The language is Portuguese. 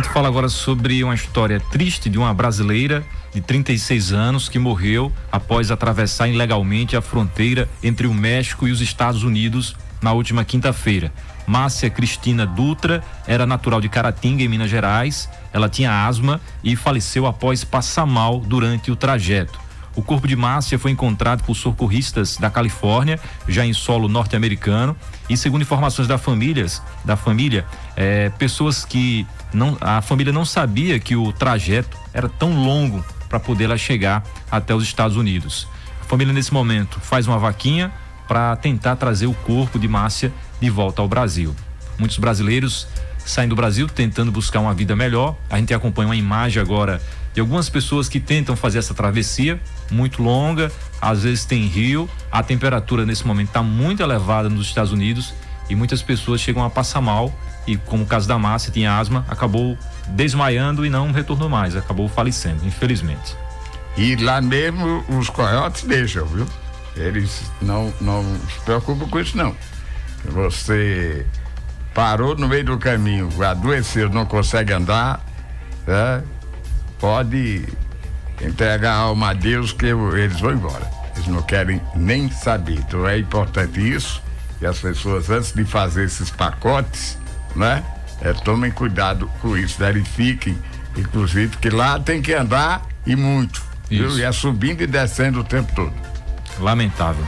gente fala agora sobre uma história triste de uma brasileira de 36 anos que morreu após atravessar ilegalmente a fronteira entre o México e os Estados Unidos na última quinta-feira. Márcia Cristina Dutra era natural de Caratinga, em Minas Gerais. Ela tinha asma e faleceu após passar mal durante o trajeto. O corpo de Márcia foi encontrado por socorristas da Califórnia, já em solo norte-americano, e segundo informações da famílias, da família, é, pessoas que não, a família não sabia que o trajeto era tão longo para poder ela chegar até os Estados Unidos. A família nesse momento faz uma vaquinha para tentar trazer o corpo de Márcia de volta ao Brasil. Muitos brasileiros saem do Brasil tentando buscar uma vida melhor. A gente acompanha uma imagem agora de algumas pessoas que tentam fazer essa travessia muito longa, às vezes tem rio, a temperatura nesse momento está muito elevada nos Estados Unidos e muitas pessoas chegam a passar mal e como o caso da Márcia tinha asma, acabou desmaiando e não retornou mais, acabou falecendo, infelizmente. E lá mesmo os coiotes deixam, viu? Eles não, não se preocupam com isso não. Você parou no meio do caminho, adoeceu, não consegue andar, né? Pode entregar a alma a Deus que eles vão embora. Eles não querem nem saber. Então é importante isso, que as pessoas, antes de fazer esses pacotes, né? É, tomem cuidado com isso, verifiquem, inclusive, que lá tem que andar e muito. Viu? E é subindo e descendo o tempo todo. Lamentável.